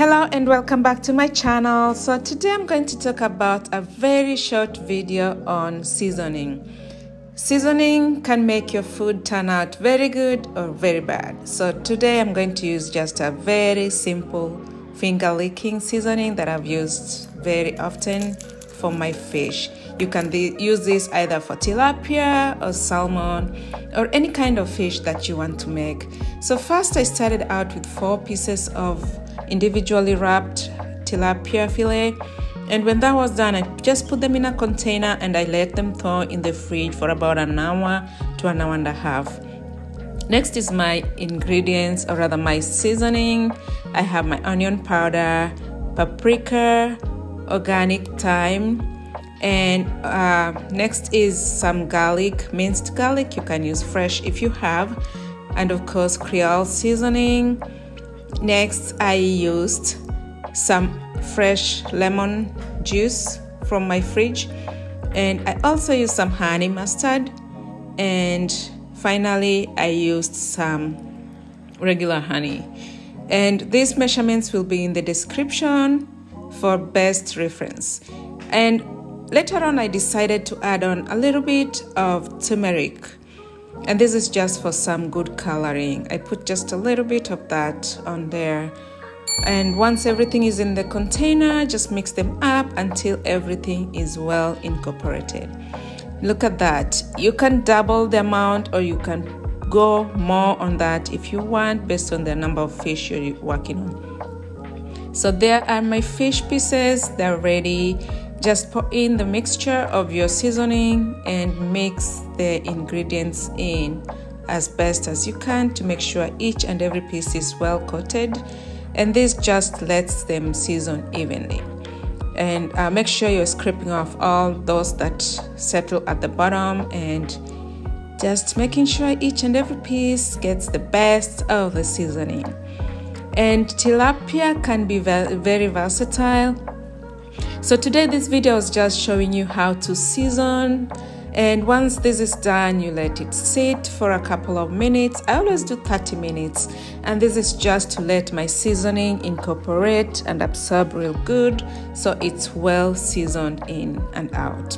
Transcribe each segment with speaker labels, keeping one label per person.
Speaker 1: Hello and welcome back to my channel. So today I'm going to talk about a very short video on seasoning. Seasoning can make your food turn out very good or very bad. So today I'm going to use just a very simple finger licking seasoning that I've used very often for my fish. You can use this either for tilapia or salmon or any kind of fish that you want to make. So first I started out with four pieces of individually wrapped tilapia fillet and when that was done I just put them in a container and I let them thaw in the fridge for about an hour to an hour and a half. Next is my ingredients or rather my seasoning. I have my onion powder, paprika, organic thyme, and uh, next is some garlic minced garlic you can use fresh if you have. And of course creole seasoning. Next i used some fresh lemon juice from my fridge. And i also used some honey mustard. And finally i used some regular honey. And these measurements will be in the description for best reference and Later on, I decided to add on a little bit of turmeric, and this is just for some good coloring. I put just a little bit of that on there. And once everything is in the container, just mix them up until everything is well incorporated. Look at that. You can double the amount or you can go more on that if you want based on the number of fish you're working on. So there are my fish pieces, they're ready. Just put in the mixture of your seasoning and mix the ingredients in as best as you can to make sure each and every piece is well coated. And this just lets them season evenly. And uh, make sure you're scraping off all those that settle at the bottom and just making sure each and every piece gets the best of the seasoning and tilapia can be very versatile. So today this video is just showing you how to season and once this is done you let it sit for a couple of minutes. I always do 30 minutes and this is just to let my seasoning incorporate and absorb real good so it's well seasoned in and out.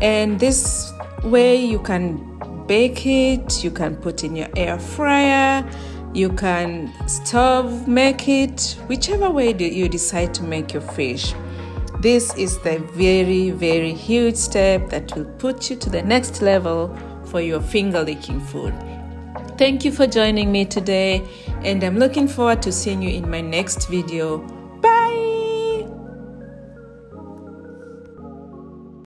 Speaker 1: And this way you can bake it you can put in your air fryer you can stove make it whichever way you decide to make your fish this is the very, very huge step that will put you to the next level for your finger licking food. Thank you for joining me today, and I'm looking forward to seeing you in my next video